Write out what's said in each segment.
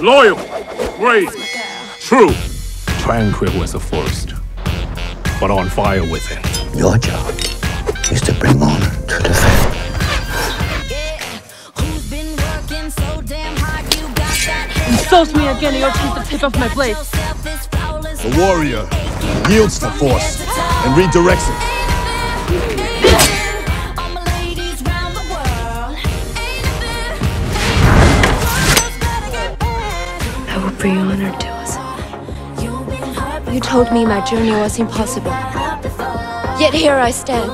loyal, brave, true. Tranquil as a forest, but on fire within. Your job is to bring honor to the family. Insults me again and you'll keep the tip of my blade. The warrior yields to force and redirects it. I will bring honor to us. You told me my journey was impossible. Yet here I stand.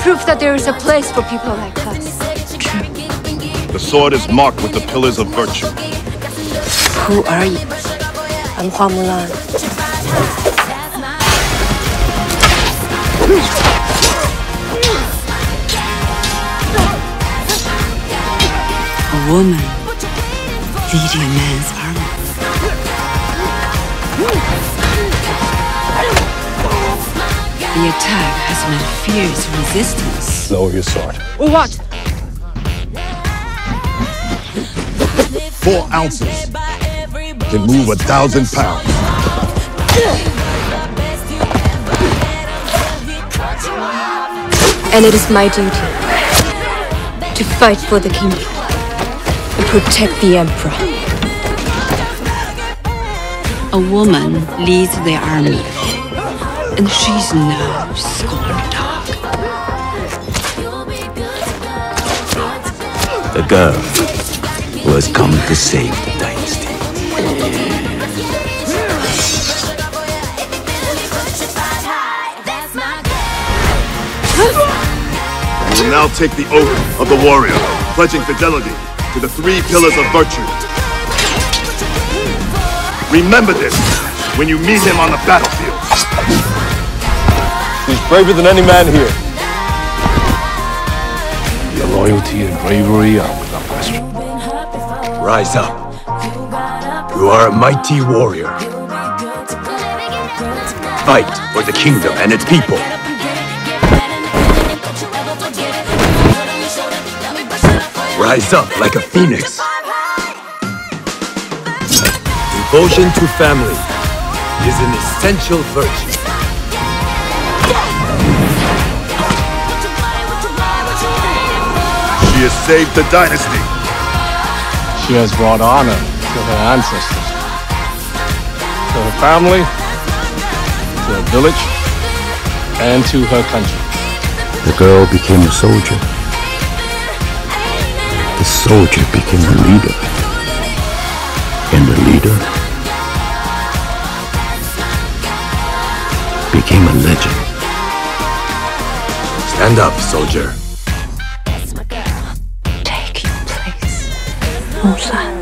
Proof that there is a place for people like us. True. The sword is marked with the pillars of virtue. Who are you? I'm Hua Mulan. A woman leading a man's army. The attack has met fierce resistance. Lower your sword. What? Four ounces can move a thousand pounds. And it is my duty to fight for the kingdom and protect the emperor. A woman leads the army, and she's no scorned dog. The girl who has come to save the dynasty. You will now take the oath of the warrior, pledging fidelity to the three pillars of virtue. Remember this when you meet him on the battlefield. He's braver than any man here. Your loyalty and bravery are without question. Rise up. You are a mighty warrior. Fight for the kingdom and its people. Rise up like a phoenix. Devotion to family is an essential virtue. She has saved the dynasty. She has brought honor to her ancestors, to her family, to her village, and to her country. The girl became a soldier. The soldier became a leader. And the leader became a legend. Stand up, soldier. Take your place, Mulan.